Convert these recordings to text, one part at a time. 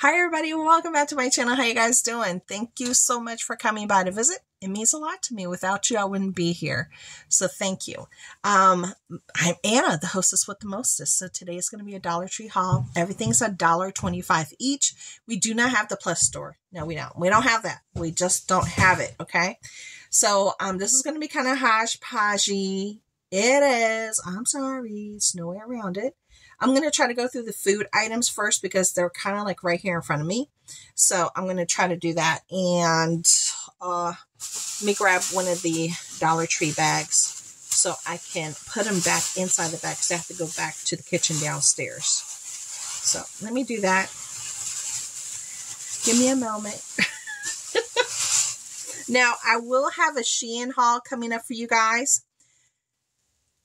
Hi everybody welcome back to my channel. How you guys doing? Thank you so much for coming by to visit. It means a lot to me. Without you, I wouldn't be here. So thank you. Um, I'm Anna, the hostess with the mostest. So today is going to be a Dollar Tree haul. Everything's a dollar twenty-five each. We do not have the plus store. No, we don't. We don't have that. We just don't have it. Okay. So um, this is going to be kind of hodgepodgey. It is. I'm sorry. There's no way around it. I'm going to try to go through the food items first because they're kind of like right here in front of me. So I'm going to try to do that. And uh, let me grab one of the Dollar Tree bags so I can put them back inside the bag because I have to go back to the kitchen downstairs. So let me do that. Give me a moment. now, I will have a Shein haul coming up for you guys.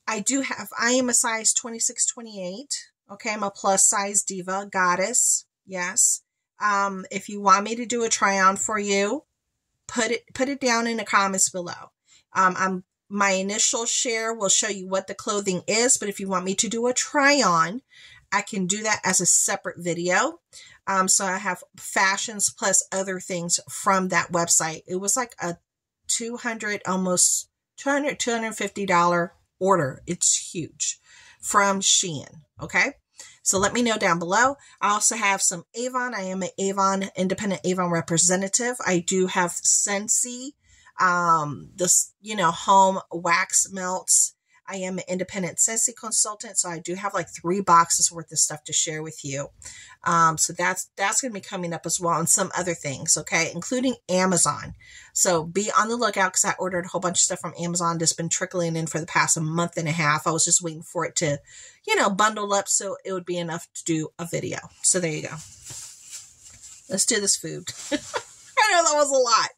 I do have, I am a size 26, 28. Okay, I'm a plus size diva, goddess. Yes. Um, if you want me to do a try on for you, put it, put it down in the comments below. Um, I'm, my initial share will show you what the clothing is, but if you want me to do a try on, I can do that as a separate video. Um, so I have fashions plus other things from that website. It was like a 200, almost 200, $250 order. It's huge from Shein. Okay. So let me know down below. I also have some Avon. I am an Avon independent Avon representative. I do have Scentsy, um, this, you know, home wax melts I am an independent Scentsy consultant, so I do have like three boxes worth of stuff to share with you. Um, so that's that's going to be coming up as well, and some other things, okay, including Amazon. So be on the lookout because I ordered a whole bunch of stuff from Amazon that's been trickling in for the past a month and a half. I was just waiting for it to, you know, bundle up so it would be enough to do a video. So there you go. Let's do this food. I know that was a lot.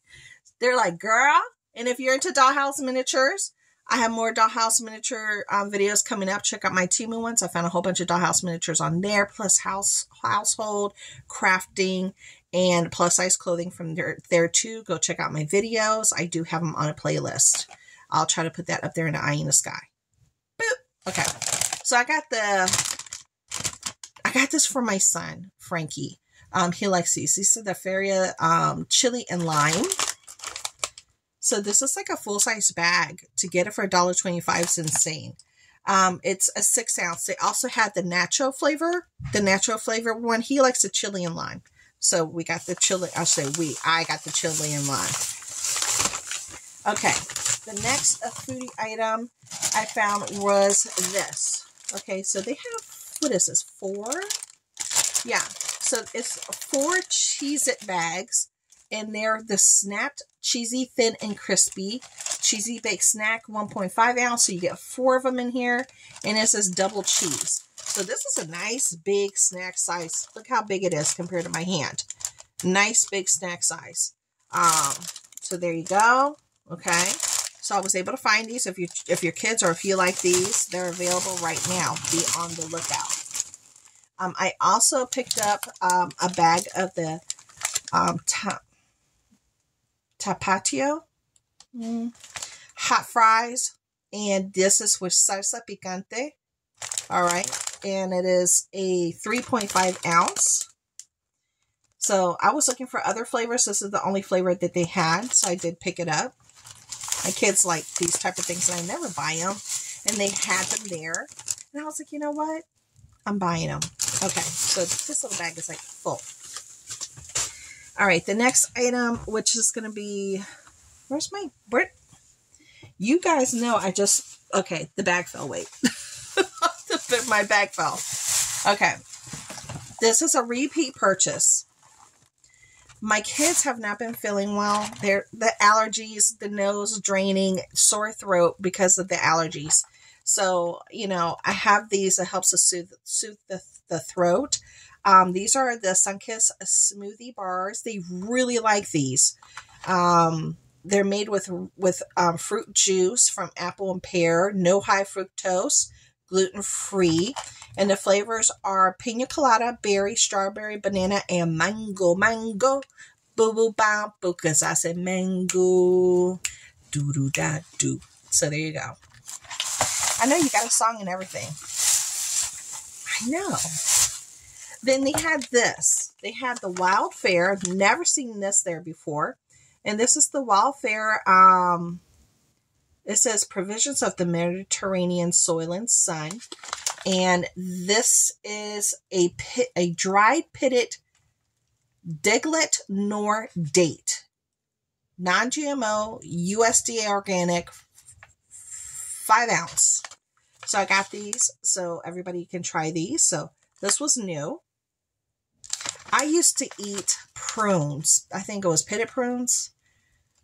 They're like, girl, and if you're into dollhouse miniatures, I have more dollhouse miniature um, videos coming up. Check out my Temu ones. I found a whole bunch of dollhouse miniatures on there, plus house household crafting and plus size clothing from there there too. Go check out my videos. I do have them on a playlist. I'll try to put that up there in the eye in the sky. Boop. Okay. So I got the I got this for my son, Frankie. Um, he likes these. These are the Feria um, chili and lime. So this is like a full size bag. To get it for $1.25 is insane. Um, it's a six ounce. They also had the nacho flavor, the nacho flavor one. He likes the chili and lime. So we got the chili. I'll say we. I got the chili and lime. Okay. The next foodie item I found was this. Okay. So they have, what is this? Four? Yeah. So it's four Cheez-It bags and they're the Snap'd cheesy thin and crispy. Cheesy baked snack 1.5 ounce so you get four of them in here and it says double cheese. So this is a nice big snack size. Look how big it is compared to my hand. Nice big snack size. Um so there you go. Okay. So I was able to find these. If you if your kids or if you like these they're available right now. Be on the lookout. Um, I also picked up um, a bag of the um, tapatio, mm. hot fries, and this is with salsa picante. All right, and it is a 3.5 ounce. So I was looking for other flavors. This is the only flavor that they had, so I did pick it up. My kids like these type of things, and I never buy them. And they had them there, and I was like, you know what? I'm buying them. Okay, so this little bag is like full. All right, the next item, which is going to be, where's my, where, you guys know I just, okay, the bag fell, wait. my bag fell. Okay, this is a repeat purchase. My kids have not been feeling well. They're, the allergies, the nose draining, sore throat because of the allergies. So, you know, I have these. It helps to soothe, soothe the, the throat. Um, these are the Sunkist smoothie bars. They really like these. Um, they're made with with um, fruit juice from apple and pear, no high fructose, gluten free, and the flavors are pina colada, berry, strawberry, banana, and mango. Mango, boo boo bam, because I said mango, doo doo da doo. So there you go. I know you got a song and everything. I know. Then they had this. they had the wild fare. Never seen this there before. And this is the wild fare. Um, it says provisions of the Mediterranean soil and sun. And this is a pit, a dried pitted Deglet Noor date. Non-GMO, USDA organic, five ounce. So I got these so everybody can try these. So this was new. I used to eat prunes. I think it was pitted prunes.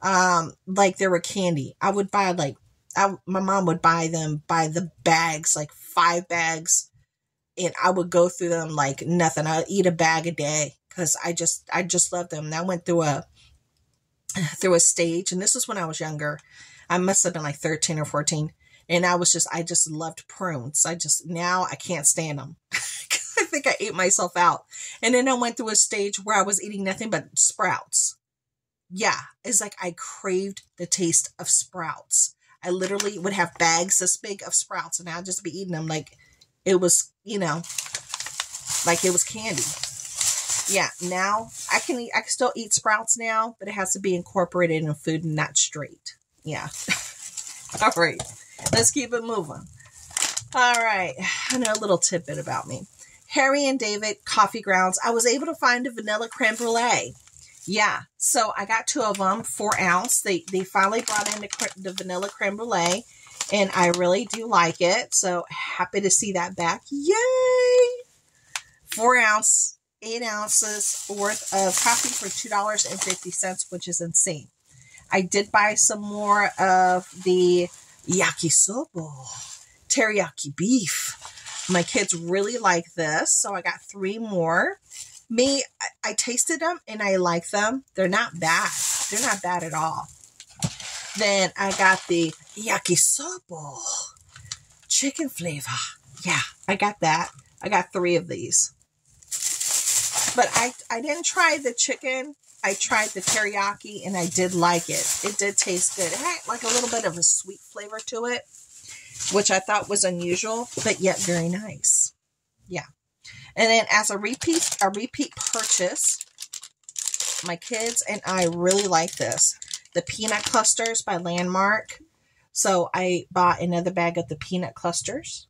Um, like they were candy. I would buy like, I, my mom would buy them by the bags, like five bags. And I would go through them like nothing. I'd eat a bag a day because I just, I just love them. And I went through a, through a stage and this was when I was younger. I must have been like 13 or 14 and I was just, I just loved prunes. I just, now I can't stand them. I think I ate myself out. And then I went through a stage where I was eating nothing but sprouts. Yeah, it's like I craved the taste of sprouts. I literally would have bags this big of sprouts and I'd just be eating them like it was, you know, like it was candy. Yeah, now I can eat, I can still eat sprouts now, but it has to be incorporated in food and not straight. Yeah. All right. Let's keep it moving. All right. Another little tidbit about me. Harry and David coffee grounds. I was able to find a vanilla creme brulee. Yeah. So I got two of them, four ounce. They, they finally brought in the, the vanilla creme brulee and I really do like it. So happy to see that back. Yay! Four ounce, eight ounces worth of coffee for $2.50, which is insane. I did buy some more of the yakisoba, teriyaki beef. My kids really like this, so I got three more. Me, I, I tasted them and I like them. They're not bad. They're not bad at all. Then I got the yakisoba chicken flavor. Yeah, I got that. I got three of these. But I, I didn't try the chicken I tried the teriyaki and I did like it. It did taste good. It had like a little bit of a sweet flavor to it, which I thought was unusual, but yet very nice. Yeah. And then as a repeat, a repeat purchase, my kids and I really like this. The peanut clusters by Landmark. So I bought another bag of the peanut clusters.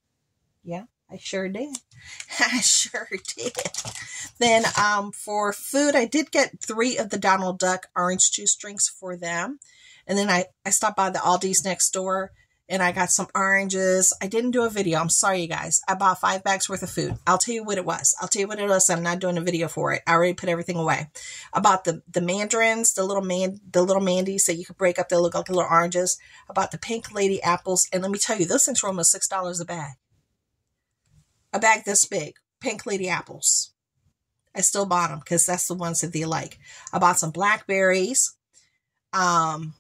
Yeah. I sure did. I sure did. Then um, for food, I did get three of the Donald Duck orange juice drinks for them. And then I, I stopped by the Aldi's next door and I got some oranges. I didn't do a video. I'm sorry, you guys. I bought five bags worth of food. I'll tell you what it was. I'll tell you what it was. I'm not doing a video for it. I already put everything away. I bought the, the mandarins, the little man, the little mandies that you could break up. They look like little oranges. I bought the pink lady apples. And let me tell you, those things were almost $6 a bag a bag this big, pink lady apples. I still bought them because that's the ones that they like. I bought some blackberries. Um,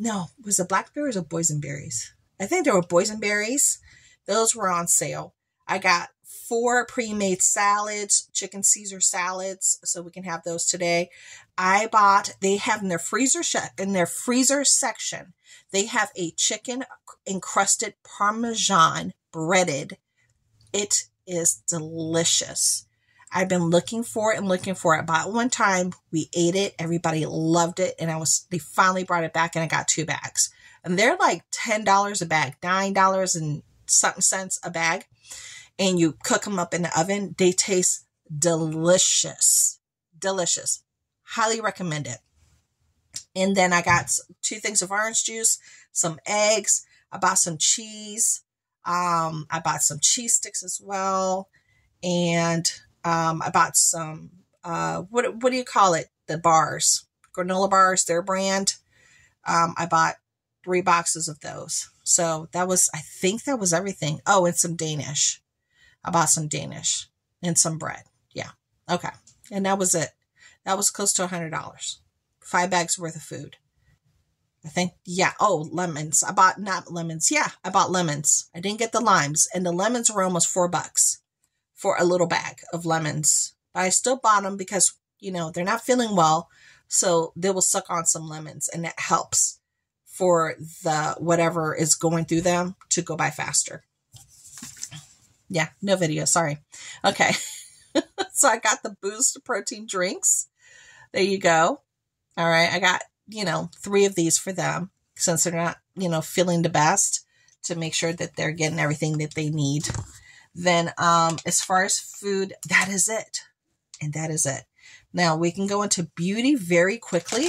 no, was it blackberries or boysenberries? I think there were boysenberries. Those were on sale. I got four pre-made salads, chicken Caesar salads, so we can have those today. I bought. They have in their freezer in their freezer section. They have a chicken encrusted parmesan breaded it is delicious. I've been looking for it and looking for it. About one time we ate it, everybody loved it, and I was they finally brought it back and I got two bags. And they're like ten dollars a bag, nine dollars and something cents a bag. And you cook them up in the oven. They taste delicious. Delicious. Highly recommend it. And then I got two things of orange juice, some eggs, I bought some cheese, um, I bought some cheese sticks as well. And um, I bought some, uh, what, what do you call it? The bars, granola bars, their brand. Um, I bought three boxes of those. So that was, I think that was everything. Oh, and some Danish. I bought some Danish and some bread. Yeah. Okay. And that was it. That was close to a hundred dollars. Five bags worth of food. I think, yeah. Oh, lemons. I bought not lemons. Yeah, I bought lemons. I didn't get the limes, and the lemons were almost four bucks for a little bag of lemons. But I still bought them because, you know, they're not feeling well. So they will suck on some lemons, and that helps for the whatever is going through them to go by faster. Yeah, no video. Sorry. Okay. so I got the Boost protein drinks. There you go. All right. I got, you know, three of these for them since they're not, you know, feeling the best to make sure that they're getting everything that they need. Then, um, as far as food, that is it. And that is it. Now we can go into beauty very quickly.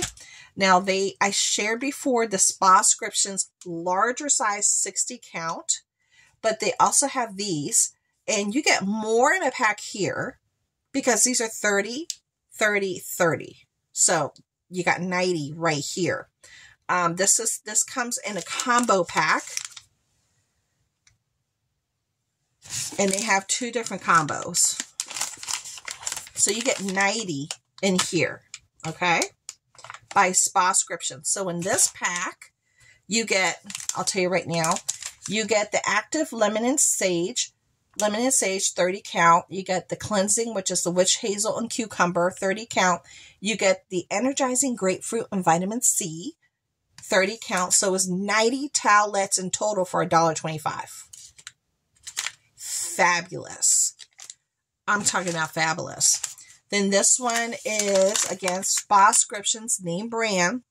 Now they, I shared before the SpaScriptions larger size 60 count, but they also have these and you get more in a pack here because these are 30, 30, 30. So you got 90 right here. Um, this is, this comes in a combo pack and they have two different combos. So you get 90 in here. Okay by SpaScription. So in this pack, you get, I'll tell you right now, you get the active lemon and sage, lemon and sage 30 count. You get the cleansing, which is the witch hazel and cucumber 30 count. You get the energizing grapefruit and vitamin C 30 count. So it's 90 towelettes in total for $1.25. Fabulous. I'm talking about fabulous. Then this one is, again, SpaScriptions, name brand.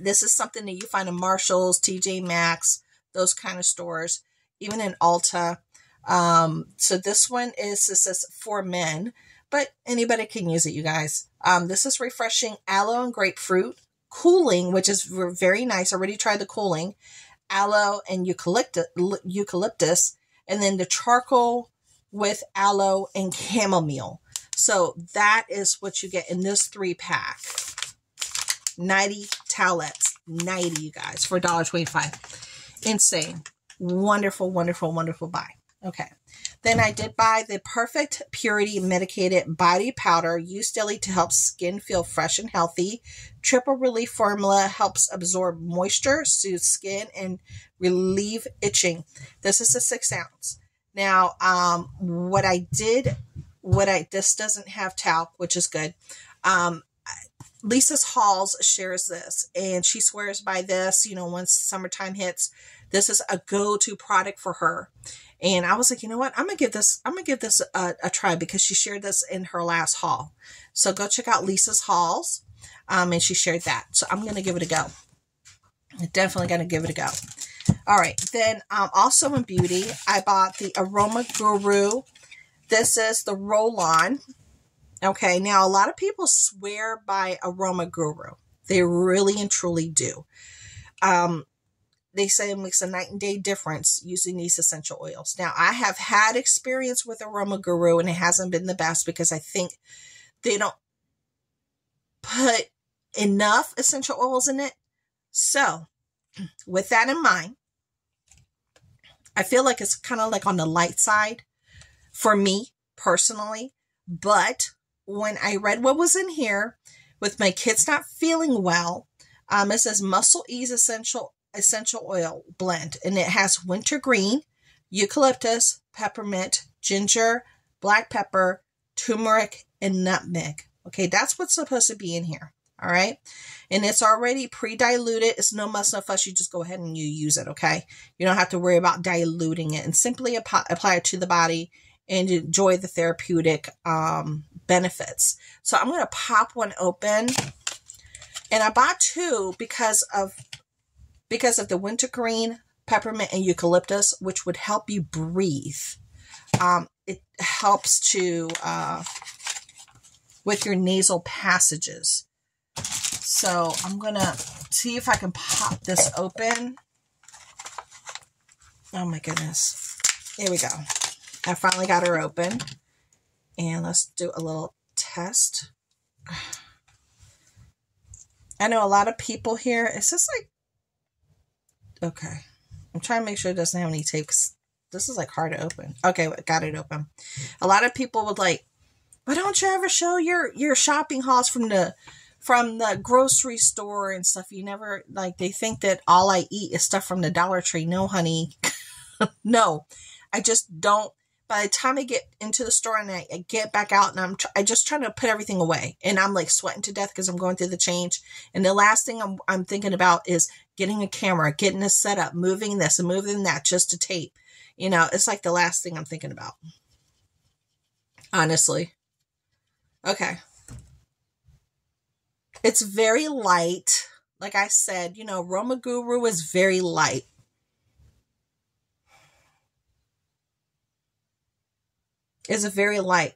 This is something that you find in Marshalls, TJ Maxx, those kind of stores, even in Ulta. Um, so this one is, this is for men, but anybody can use it, you guys. Um, this is refreshing aloe and grapefruit, cooling, which is very nice. I already tried the cooling, aloe and eucalyptus, eucalyptus, and then the charcoal with aloe and chamomile. So that is what you get in this three pack. 90 towelettes. 90, you guys, for $1.25. Insane. Wonderful, wonderful, wonderful buy. Okay. Then I did buy the Perfect Purity Medicated Body Powder used daily to help skin feel fresh and healthy. Triple Relief Formula helps absorb moisture, soothe skin, and relieve itching. This is a six ounce. Now, um, what I did what I this doesn't have talc, which is good. Um, Lisa's Halls shares this, and she swears by this. You know, once summertime hits, this is a go-to product for her. And I was like, you know what? I'm gonna give this. I'm gonna give this a, a try because she shared this in her last haul. So go check out Lisa's Halls, um, and she shared that. So I'm gonna give it a go. Definitely gonna give it a go. All right. Then um, also in beauty, I bought the Aroma Guru this is the roll-on. Okay, now a lot of people swear by Aroma Guru. They really and truly do. Um, they say it makes a night and day difference using these essential oils. Now, I have had experience with Aroma Guru and it hasn't been the best because I think they don't put enough essential oils in it. So, with that in mind, I feel like it's kind of like on the light side for me personally. But when I read what was in here, with my kids not feeling well, um, it says Muscle Ease Essential Essential Oil Blend, and it has wintergreen, eucalyptus, peppermint, ginger, black pepper, turmeric, and nutmeg. Okay, that's what's supposed to be in here. All right. And it's already pre-diluted. It's no muss, no fuss. You just go ahead and you use it. Okay. You don't have to worry about diluting it and simply apply, apply it to the body and enjoy the therapeutic um, benefits. So I'm going to pop one open. And I bought two because of because of the wintergreen, peppermint, and eucalyptus, which would help you breathe. Um, it helps to uh, with your nasal passages. So I'm gonna see if I can pop this open. Oh my goodness. Here we go. I finally got her open. And let's do a little test. I know a lot of people here. It's just like, okay. I'm trying to make sure it doesn't have any tapes. This is like hard to open. Okay, got it open. A lot of people would like, why don't you ever show your your shopping hauls from the from the grocery store and stuff? You never like they think that all I eat is stuff from the Dollar Tree. No, honey. no. I just don't by the time I get into the store and I, I get back out and I'm tr- I just trying to put everything away and I'm like sweating to death because I'm going through the change. And the last thing I'm, I'm thinking about is getting a camera, getting a setup, moving this and moving that just to tape. You know, it's like the last thing I'm thinking about. Honestly. Okay. It's very light. Like I said, you know, Roma Guru is very light. It's a very light.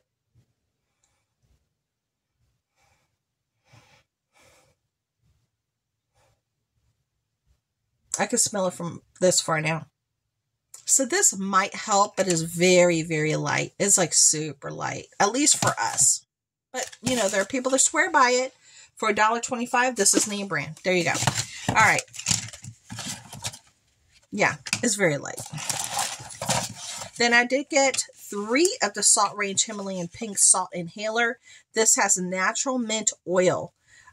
I can smell it from this far now. So this might help, but is very, very light. It's like super light, at least for us. But, you know, there are people that swear by it. For $1.25, this is name brand. There you go. All right. Yeah, it's very light. Then I did get three of the Salt Range Himalayan Pink Salt Inhaler. This has natural mint oil.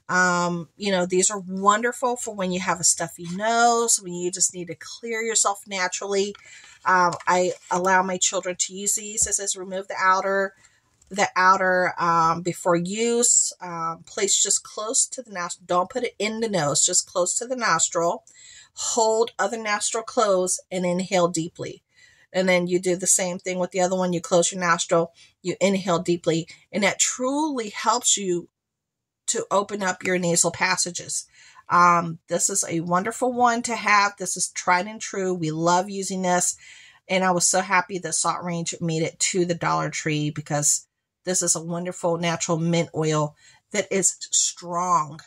Um, you know, these are wonderful for when you have a stuffy nose, when you just need to clear yourself naturally. Um, I allow my children to use these. It says remove the outer, the outer um, before use. Um, place just close to the nostril. Don't put it in the nose, just close to the nostril. Hold other nostril closed and inhale deeply. And then you do the same thing with the other one. You close your nostril, you inhale deeply, and that truly helps you to open up your nasal passages. Um, this is a wonderful one to have. This is tried and true. We love using this. And I was so happy that Salt Range made it to the Dollar Tree because this is a wonderful natural mint oil that is strong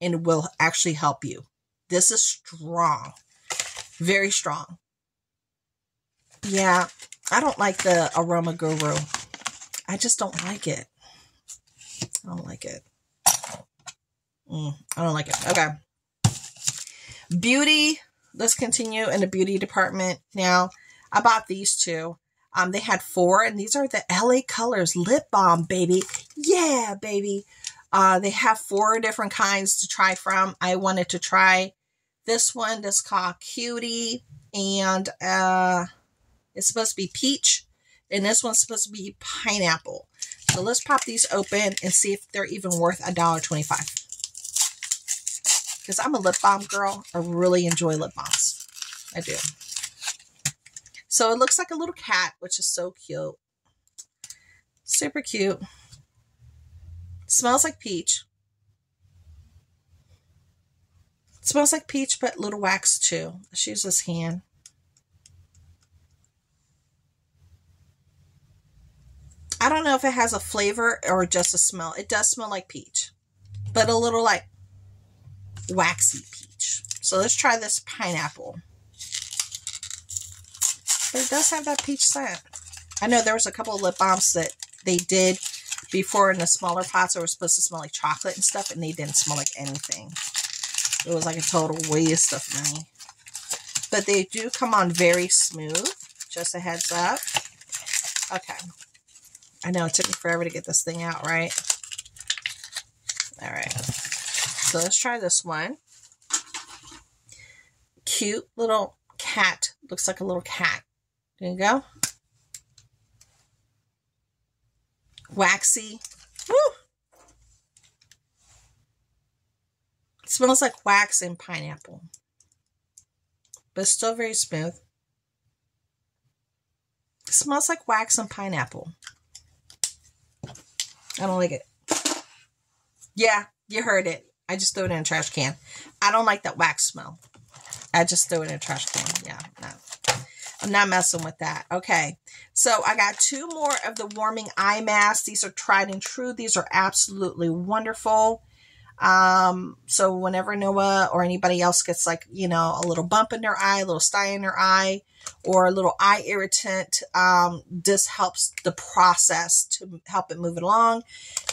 and will actually help you. This is strong, very strong. Yeah, I don't like the Aroma Guru. I just don't like it. I don't like it. Mm, I don't like it. Okay. Beauty. Let's continue in the beauty department. Now, I bought these two. Um, they had four, and these are the LA Colors Lip Balm, baby. Yeah, baby. Uh, they have four different kinds to try from. I wanted to try this one that's called Cutie, and uh, it's supposed to be peach, and this one's supposed to be pineapple. So let's pop these open and see if they're even worth a dollar twenty-five because I'm a lip balm girl. I really enjoy lip balms. I do. So it looks like a little cat, which is so cute. Super cute. Smells like peach. smells like peach, but little wax too. Let's use this hand. I don't know if it has a flavor or just a smell. It does smell like peach, but a little like waxy peach. So let's try this pineapple. But it does have that peach scent. I know there was a couple of lip balms that they did before in the smaller pots that were supposed to smell like chocolate and stuff, and they didn't smell like anything. It was like a total waste of money. But they do come on very smooth. Just a heads up. Okay. I know it took me forever to get this thing out, right? All right. So let's try this one. Cute little cat. Looks like a little cat. There you go. Waxy. Woo! It smells like wax and pineapple. But still very smooth. It smells like wax and pineapple. I don't like it. Yeah, you heard it. I just throw it in a trash can. I don't like that wax smell. I just throw it in a trash can. Yeah, no. I'm not messing with that. Okay. So I got two more of the warming eye masks. These are tried and true. These are absolutely wonderful. Um, so whenever Noah or anybody else gets like, you know, a little bump in their eye, a little sty in their eye, or a little eye irritant, um, this helps the process to help it move it along.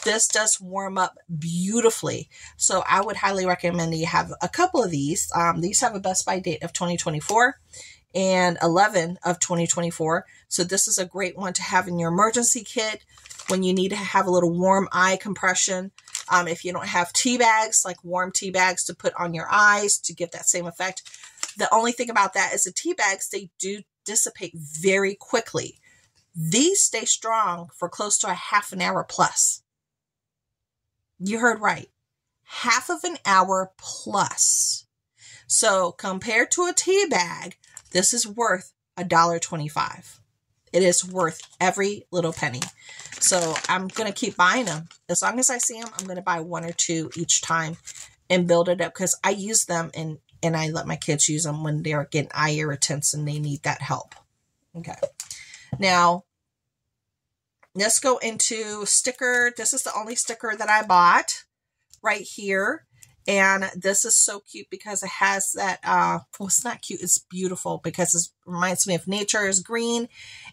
This does warm up beautifully. So I would highly recommend that you have a couple of these. Um, these have a best by date of 2024 and 11 of 2024. So this is a great one to have in your emergency kit when you need to have a little warm eye compression. Um, if you don't have tea bags, like warm tea bags to put on your eyes to give that same effect. The only thing about that is the tea bags, they do dissipate very quickly. These stay strong for close to a half an hour plus. You heard right. Half of an hour plus. So compared to a tea bag, this is worth a dollar twenty-five. It is worth every little penny. So I'm going to keep buying them. As long as I see them, I'm going to buy one or two each time and build it up because I use them and, and I let my kids use them when they're getting eye irritants and they need that help. Okay. Now, let's go into sticker. This is the only sticker that I bought right here. And this is so cute because it has that, uh, well, it's not cute. It's beautiful because it reminds me of nature is green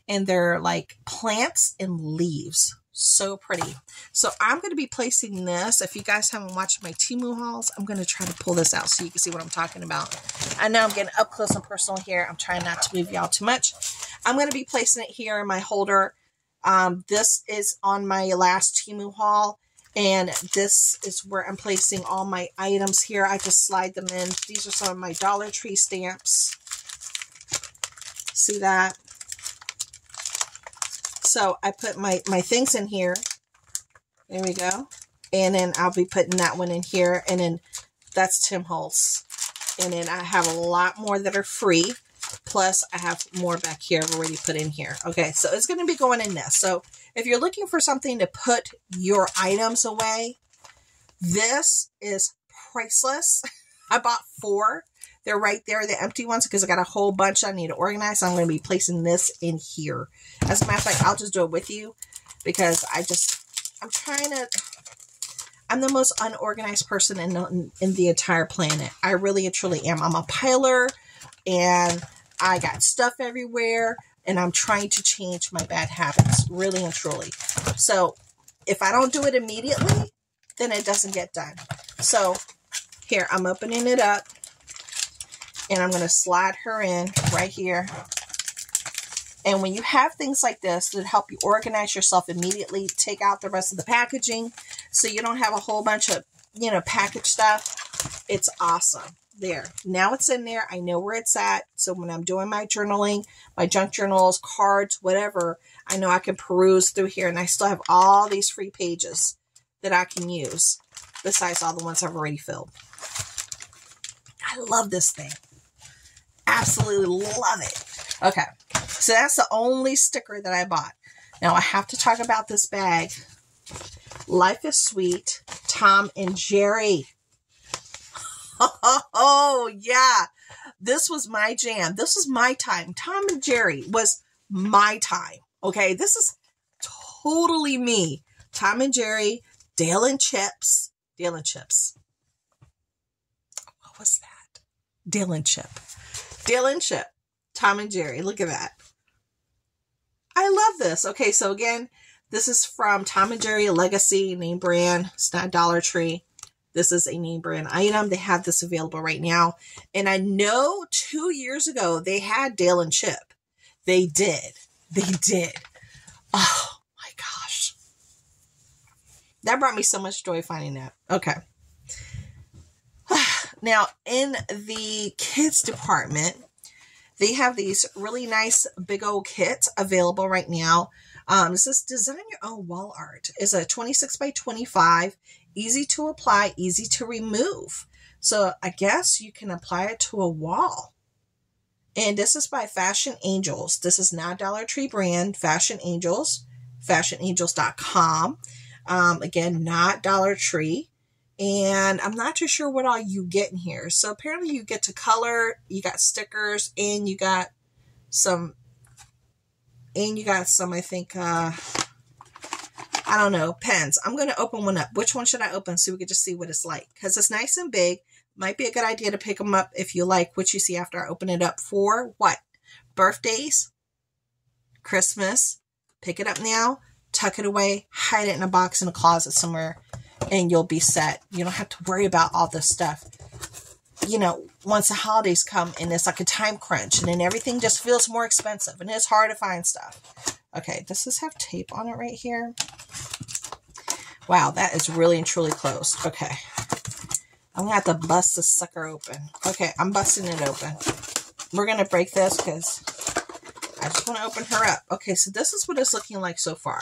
and they're like plants and leaves. So pretty. So I'm going to be placing this. If you guys haven't watched my Temu hauls, I'm going to try to pull this out so you can see what I'm talking about. I know I'm getting up close and personal here. I'm trying not to move y'all too much. I'm going to be placing it here in my holder. Um, this is on my last Temu haul. And this is where I'm placing all my items here. I just slide them in. These are some of my Dollar Tree stamps. See that? So I put my, my things in here. There we go. And then I'll be putting that one in here. And then that's Tim Holtz. And then I have a lot more that are free. Plus, I have more back here I've already put in here. Okay, so it's going to be going in this. So if you're looking for something to put your items away, this is priceless. I bought four. They're right there, the empty ones, because I got a whole bunch I need to organize. So I'm going to be placing this in here. As a matter of fact, I'll just do it with you because I just, I'm trying to, I'm the most unorganized person in, in, in the entire planet. I really and truly am. I'm a piler and I got stuff everywhere and I'm trying to change my bad habits, really and truly. So if I don't do it immediately, then it doesn't get done. So here, I'm opening it up and I'm going to slide her in right here. And when you have things like this that help you organize yourself immediately, take out the rest of the packaging so you don't have a whole bunch of, you know, package stuff. It's awesome there. Now it's in there. I know where it's at. So when I'm doing my journaling, my junk journals, cards, whatever, I know I can peruse through here and I still have all these free pages that I can use besides all the ones I've already filled. I love this thing. Absolutely love it. Okay. So that's the only sticker that I bought. Now I have to talk about this bag. Life is Sweet, Tom and Jerry. Oh, yeah. This was my jam. This was my time. Tom and Jerry was my time. Okay. This is totally me. Tom and Jerry, Dale and Chips. Dale and Chips. What was that? Dale and Chip. Dale and Chip. Tom and Jerry. Look at that. I love this. Okay. So again, this is from Tom and Jerry Legacy name brand. It's not Dollar Tree. This is a name brand item. They have this available right now. And I know two years ago they had Dale and Chip. They did. They did. Oh my gosh. That brought me so much joy finding that. Okay. Now, in the kids department, they have these really nice big old kits available right now. Um, this is design your own wall art. It's a 26 by 25 easy to apply, easy to remove. So I guess you can apply it to a wall. And this is by Fashion Angels. This is not Dollar Tree brand, Fashion Angels, fashionangels.com. Um, again, not Dollar Tree. And I'm not too sure what all you get in here. So apparently you get to color, you got stickers, and you got some, and you got some, I think, uh, I don't know, pens. I'm going to open one up. Which one should I open so we can just see what it's like? Because it's nice and big. Might be a good idea to pick them up if you like what you see after I open it up for what? Birthdays? Christmas? Pick it up now, tuck it away, hide it in a box in a closet somewhere, and you'll be set. You don't have to worry about all this stuff. You know, once the holidays come and it's like a time crunch and then everything just feels more expensive and it's hard to find stuff. Okay, does this have tape on it right here? Wow, that is really and truly closed. Okay. I'm going to have to bust this sucker open. Okay, I'm busting it open. We're going to break this because I just want to open her up. Okay, so this is what it's looking like so far.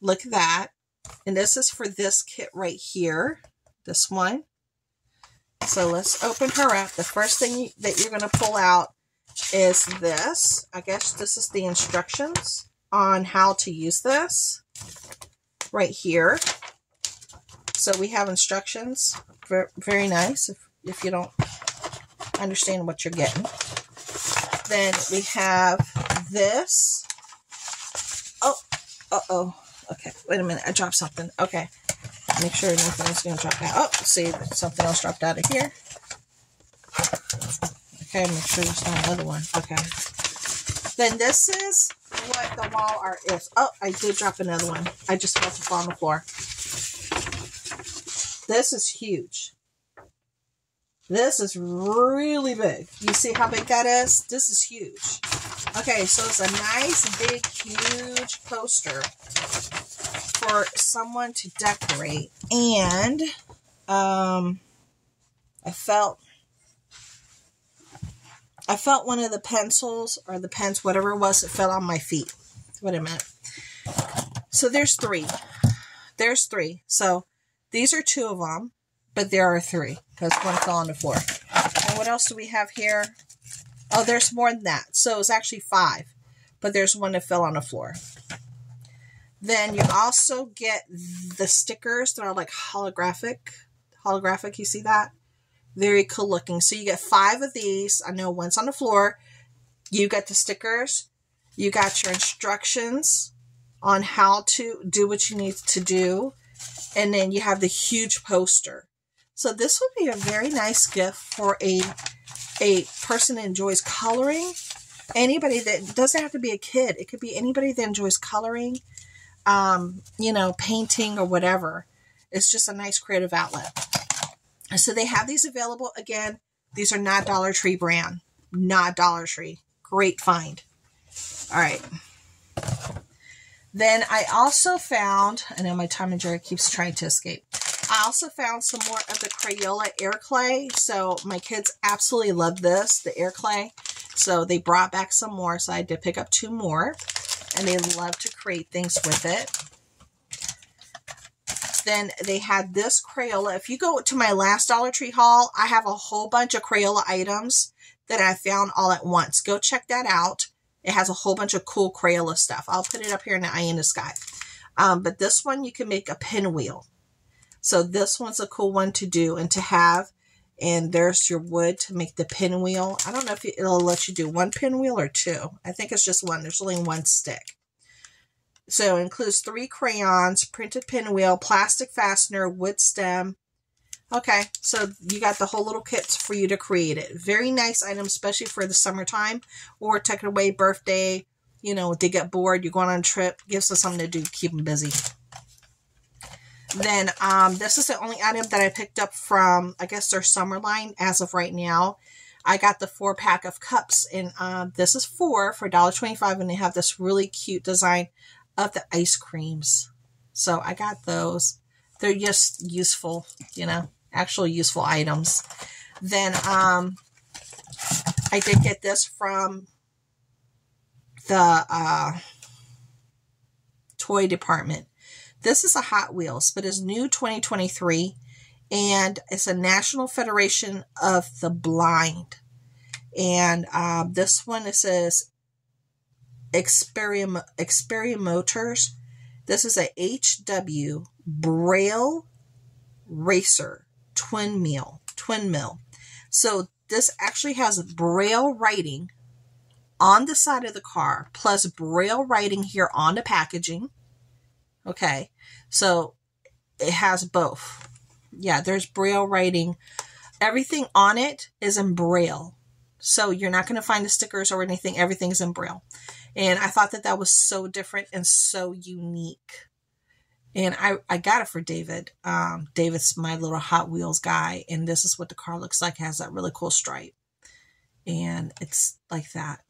Look at that. And this is for this kit right here. This one. So let's open her up. The first thing that you're going to pull out is this. I guess this is the instructions on how to use this right here. So we have instructions. Very nice if, if you don't understand what you're getting. Then we have this. Oh, uh-oh. Okay, wait a minute. I dropped something. Okay. Make sure nothing's going to drop out. Oh, see, something else dropped out of here. Okay, make sure there's not another one. Okay. Then this is what the wall art is. Oh, I did drop another one. I just felt it fall on the floor. This is huge. This is really big. You see how big that is? This is huge. Okay, so it's a nice, big, huge poster for someone to decorate. And um, I felt I felt one of the pencils or the pens, whatever it was, it fell on my feet. Wait a minute. So there's three. There's three. So these are two of them, but there are three because one fell on the floor. And what else do we have here? Oh, there's more than that. So it's actually five, but there's one that fell on the floor. Then you also get the stickers that are like holographic. Holographic, you see that? Very cool looking. So you get five of these. I know one's on the floor. You got the stickers. You got your instructions on how to do what you need to do. And then you have the huge poster. So this would be a very nice gift for a, a person that enjoys coloring. Anybody that doesn't have to be a kid. It could be anybody that enjoys coloring, um, you know, painting or whatever. It's just a nice creative outlet. So they have these available. Again, these are not Dollar Tree brand. Not Dollar Tree. Great find. All right. Then I also found, I know my Tom and Jerry keeps trying to escape. I also found some more of the Crayola air clay. So my kids absolutely love this, the air clay. So they brought back some more. So I did pick up two more. And they love to create things with it. Then they had this Crayola. If you go to my last Dollar Tree haul, I have a whole bunch of Crayola items that I found all at once. Go check that out. It has a whole bunch of cool Crayola stuff. I'll put it up here in the eye in the sky. Um, but this one, you can make a pinwheel. So this one's a cool one to do and to have. And there's your wood to make the pinwheel. I don't know if it'll let you do one pinwheel or two. I think it's just one. There's only one stick. So it includes three crayons, printed pinwheel, plastic fastener, wood stem. Okay, so you got the whole little kits for you to create it. Very nice item, especially for the summertime or take it away birthday. You know, they get bored, you're going on a trip, gives them something to do, keep them busy. Then um, this is the only item that I picked up from, I guess, their summer line as of right now. I got the four pack of cups, and um, this is four for $1.25, and they have this really cute design of the ice creams. So I got those. They're just useful, you know, actual useful items. Then um, I did get this from the uh, toy department. This is a Hot Wheels, but it's new 2023 and it's a National Federation of the Blind. And um, this one it says experiment experimenters. This is a HW Braille Racer twin mill twin mill. So this actually has Braille writing on the side of the car plus Braille writing here on the packaging. Okay, so it has both. Yeah, there's Braille writing. Everything on it is in Braille. So you're not going to find the stickers or anything. Everything's in Braille. And I thought that that was so different and so unique. And I, I got it for David. Um, David's my little Hot Wheels guy. And this is what the car looks like. It has that really cool stripe. And it's like that.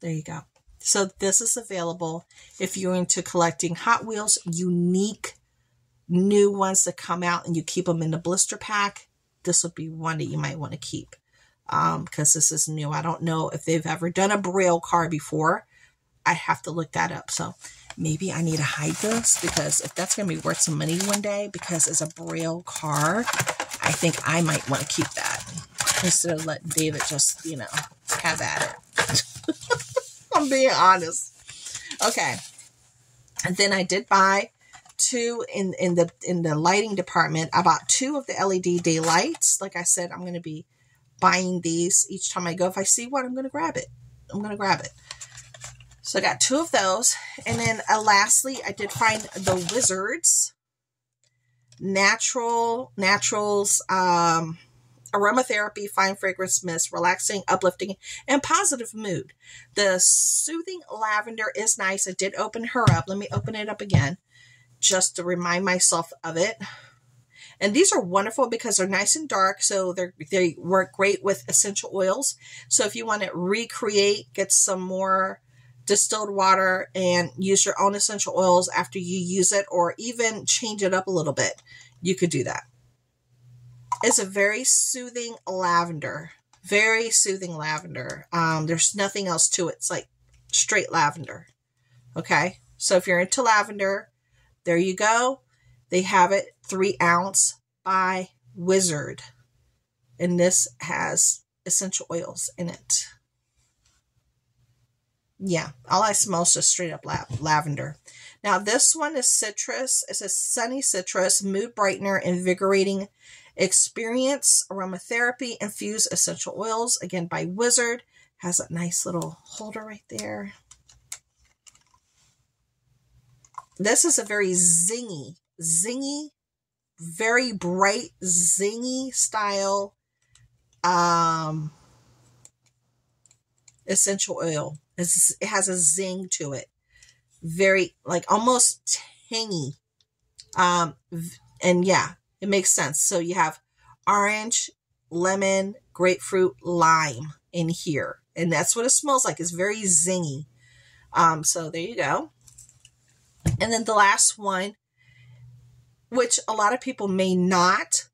There you go. So this is available if you're into collecting Hot Wheels, unique new ones that come out and you keep them in the blister pack. This would be one that you might want to keep because um, this is new. I don't know if they've ever done a Braille car before. I have to look that up. So maybe I need to hide this because if that's going to be worth some money one day because it's a Braille car, I think I might want to keep that instead of let David just, you know, have at it. I'm being honest. Okay. And then I did buy two in in the in the lighting department. I bought two of the LED daylights. Like I said, I'm going to be buying these each time I go. If I see one, I'm going to grab it. I'm going to grab it. So I got two of those. And then uh, lastly, I did find the Wizards Natural Naturals um, aromatherapy, fine fragrance mist, relaxing, uplifting, and positive mood. The soothing lavender is nice. I did open her up. Let me open it up again just to remind myself of it. And these are wonderful because they're nice and dark, so they they work great with essential oils. So if you want to recreate, get some more distilled water and use your own essential oils after you use it, or even change it up a little bit, you could do that. It's a very soothing lavender, very soothing lavender. Um, there's nothing else to it. It's like straight lavender. Okay, so if you're into lavender, there you go. They have it three ounce by Wizard. And this has essential oils in it. Yeah, all I smell is just straight up la- lavender. Now, this one is citrus. It's a sunny citrus, mood brightener, invigorating experience, aromatherapy, infused essential oils. Again, by Wizard. Has a nice little holder right there. This is a very zingy, zingy, very bright, zingy style um, essential oil. It's, it has a zing to it. Very, like almost tangy. Um, and yeah, it makes sense. So you have orange, lemon, grapefruit, lime in here. And that's what it smells like. It's very zingy. Um, so there you go. And then the last one, which a lot of people may not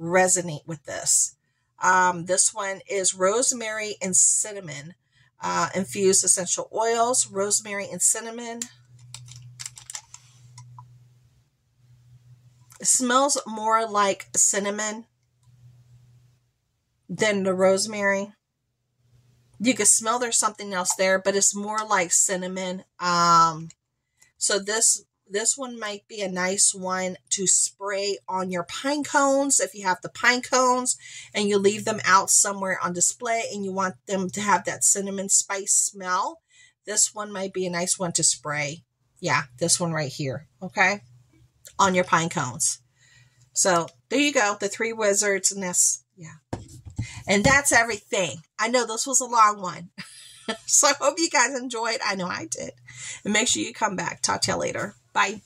resonate with this. Um, this one is rosemary and cinnamon uh, infused essential oils, rosemary and cinnamon. It smells more like cinnamon than the rosemary. You can smell there's something else there, but it's more like cinnamon. Um, so this this one might be a nice one to spray on your pine cones if you have the pine cones and you leave them out somewhere on display and you want them to have that cinnamon spice smell. This one might be a nice one to spray. Yeah, this one right here. Okay. On your pine cones. So there you go. The three wizards and that's, yeah. And that's everything. I know this was a long one. so I hope you guys enjoyed. I know I did. And make sure you come back. Talk to you later. Bye.